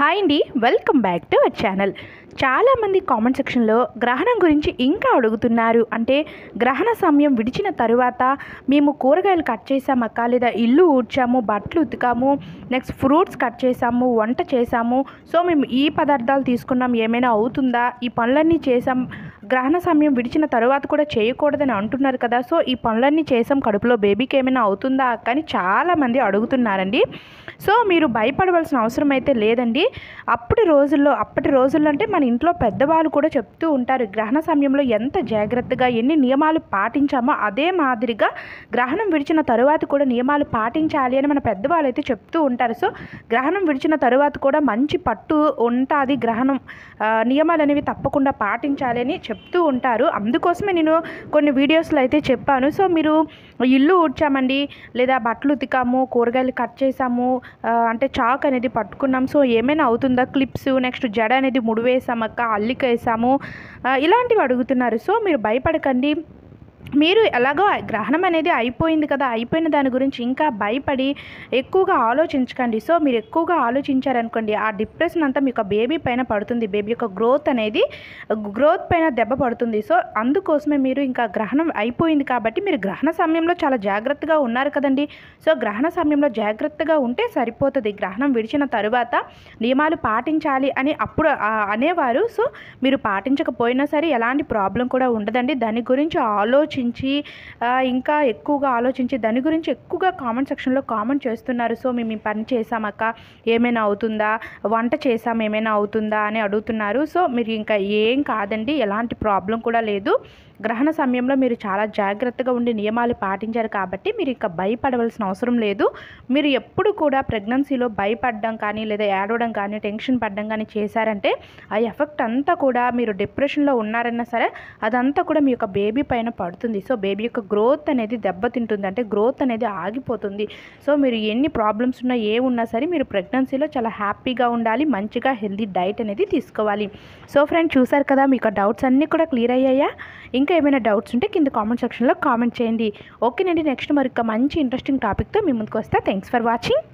Hi అండి welcome back to our channel. చాలామంది comment సెక్షన్లో గ్రహణం గురించి ఇంకా అడుగుతున్నారు. అంటే గ్రహణ సమయం విడిచిన తరువాత మేము కూరగాయలు కట్ చేసామక్క లేదా ఇల్లు ఊడ్చాము బట్టలు ఉతికాము నెక్స్ట్ ఫ్రూట్స్ కట్ చేసాము వంట చేసాము సో మేము ఈ పదార్థాలు తీసుకున్నాం. ఏమైనా అవుతుందా? ఈ పనులన్నీ చేసాం గ్రహణ సమయం విడిచిన తరువాత కూడా చేయకూడదని అంటున్నారు కదా. సో ఈ పనులన్నీ చేసాం కడుపులో బేబీకి ఏమైనా అవుతుందా? కానీ చాలామంది అడుగుతున్నారండి. సో మీరు భయపడవలసిన అవసరం అయితే లేదండి. అప్పటి రోజుల్లో అప్పటి రోజుల్లో అంటే మన ఇంట్లో పెద్దవాళ్ళు కూడా చెప్తూ ఉంటారు గ్రహణ సమయంలో ఎంత జాగ్రత్తగా ఎన్ని నియమాలు పాటించామో అదే మాదిరిగా గ్రహణం విడిచిన తరువాత కూడా నియమాలు పాటించాలి అని మన పెద్దవాళ్ళు అయితే చెప్తూ ఉంటారు. సో గ్రహణం విడిచిన తరువాత కూడా మంచి పట్టు ఉంటుంది. గ్రహణం నియమాలు అనేవి తప్పకుండా పాటించాలి అని చెప్తూ ఉంటారు. అందుకోసమే నేను కొన్ని వీడియోస్లో అయితే చెప్పాను. సో మీరు ఇల్లు ఊడ్చామండి లేదా బట్టలు ఉతికాము కూరగాయలు కట్ చేసాము అంటే చాక్ అనేది పట్టుకున్నాం. సో ఏమైనా అవుతుందా? క్లిప్స్ నెక్స్ట్ జడ అనేది ముడివేసామక్క అల్లిక వేసాము ఇలాంటివి అడుగుతున్నారు. సో మీరు భయపడకండి. మీరు ఎలాగో గ్రహణం అనేది అయిపోయింది కదా అయిపోయిన దాని గురించి ఇంకా భయపడి ఎక్కువగా ఆలోచించకండి. సో మీరు ఎక్కువగా ఆలోచించారనుకోండి ఆ డిప్రెషన్ అంతా మీకు బేబీ పైన పడుతుంది. బేబీ యొక్క గ్రోత్ అనేది గ్రోత్ పైన దెబ్బ పడుతుంది. సో అందుకోసమే మీరు ఇంకా గ్రహణం అయిపోయింది కాబట్టి మీరు గ్రహణ సమయంలో చాలా జాగ్రత్తగా ఉన్నారు కదండి. సో గ్రహణ సమయంలో జాగ్రత్తగా ఉంటే సరిపోతుంది. గ్రహణం విడిచిన తరువాత నియమాలు పాటించాలి అని అప్పుడు అనేవారు. సో మీరు పాటించకపోయినా సరే ఎలాంటి ప్రాబ్లం కూడా ఉండదండి. దాని గురించి ఆలోచించి ఇంకా ఎక్కువగా ఆలోచించి దాని గురించి ఎక్కువగా కామెంట్ సెక్షన్లో కామెంట్ చేస్తున్నారు. సో మేము ఈ పని చేసామక్క ఏమైనా అవుతుందా? వంట చేసాం ఏమైనా అవుతుందా? అని అడుగుతున్నారు. సో మీరు ఇంకా ఏం కాదండి. ఎలాంటి ప్రాబ్లం కూడా లేదు. గ్రహణ సమయంలో మీరు చాలా జాగ్రత్తగా ఉండి నియమాలు పాటించారు కాబట్టి మీరు ఇంకా భయపడవలసిన అవసరం లేదు. మీరు ఎప్పుడు కూడా ప్రెగ్నెన్సీలో భయపడడం కానీ లేదా ఏడవడం కానీ టెన్షన్ పడడం కానీ చేశారంటే ఆ ఎఫెక్ట్ అంతా కూడా మీరు డిప్రెషన్లో ఉన్నారన్నా సరే అదంతా కూడా మీ యొక్క బేబీ పైన పడుతుంది. సో బేబీ యొక్క గ్రోత్ అనేది దెబ్బతింటుంది. అంటే గ్రోత్ అనేది ఆగిపోతుంది. సో మీరు ఎన్ని ప్రాబ్లమ్స్ ఉన్నా ఏ ఉన్నా సరే మీరు ప్రెగ్నెన్సీలో చాలా హ్యాపీగా ఉండాలి. మంచిగా హెల్దీ డైట్ అనేది తీసుకోవాలి. సో ఫ్రెండ్ చూసారు కదా మీకు డౌట్స్ అన్నీ కూడా క్లియర్ అయ్యాయా? ఇంకా ఏమైనా డౌట్స్ ఉంటే కింద కామెంట్ సెక్షన్లో కామెంట్ చేయండి. ఓకేనండి నెక్స్ట్ మరొక మంచి ఇంట్రెస్టింగ్ టాపిక్తో మీ ముందుకు వస్తా. Thanks for watching